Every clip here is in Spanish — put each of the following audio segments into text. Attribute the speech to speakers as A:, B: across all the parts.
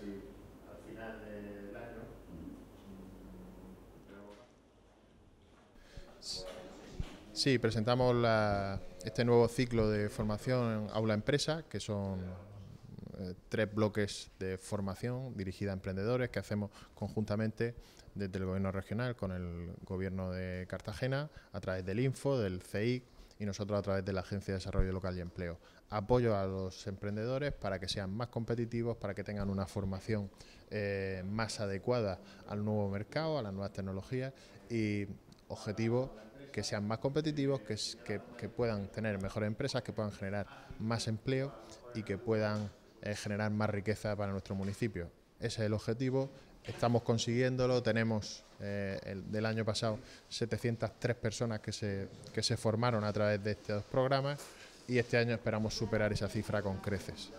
A: al final del año. Sí, presentamos este nuevo ciclo de formación Aula Empresa, que son eh, tres bloques de formación dirigida a emprendedores que hacemos conjuntamente desde el Gobierno regional con el Gobierno de Cartagena, a través del Info, del CEIC y nosotros a través de la Agencia de Desarrollo Local y Empleo. Apoyo a los emprendedores para que sean más competitivos, para que tengan una formación eh, más adecuada al nuevo mercado, a las nuevas tecnologías y objetivo que sean más competitivos, que, que, puedan tener mejores empresas, que puedan generar más empleo y que puedan eh, generar más riqueza para nuestro municipio. Ese es el objetivo, estamos consiguiéndolo, tenemos eh, el, del año pasado 703 personas que se, que se formaron a través de estos programas y este año esperamos superar esa cifra con creces.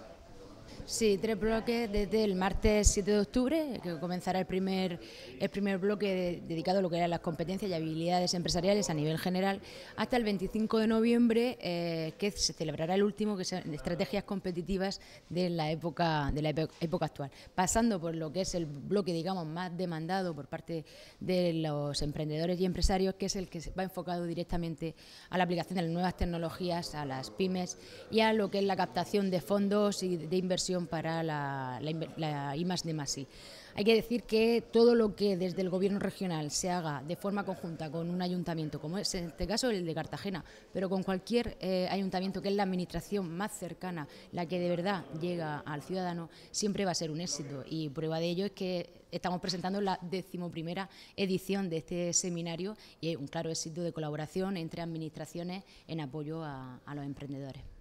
B: Sí, tres bloques desde el martes 7 de octubre, que comenzará el primer, el primer bloque dedicado a lo que eran las competencias y habilidades empresariales a nivel general, hasta el 25 de noviembre, eh, que se celebrará el último, que son estrategias competitivas de la época de la época actual, pasando por lo que es el bloque, digamos, más demandado por parte de los emprendedores y empresarios, que es el que va enfocado directamente a la aplicación de las nuevas tecnologías, a las pymes y a lo que es la captación de fondos y de inversión para la, la, I de Masi. Hay que decir que todo lo que desde el gobierno regional se haga de forma conjunta con un ayuntamiento, como es en este caso el de Cartagena, pero con cualquier eh, ayuntamiento que es la administración más cercana, la que de verdad llega al ciudadano, siempre va a ser un éxito. Y prueba de ello es que estamos presentando la decimoprimera edición de este seminario y es un claro éxito de colaboración entre administraciones en apoyo a los emprendedores.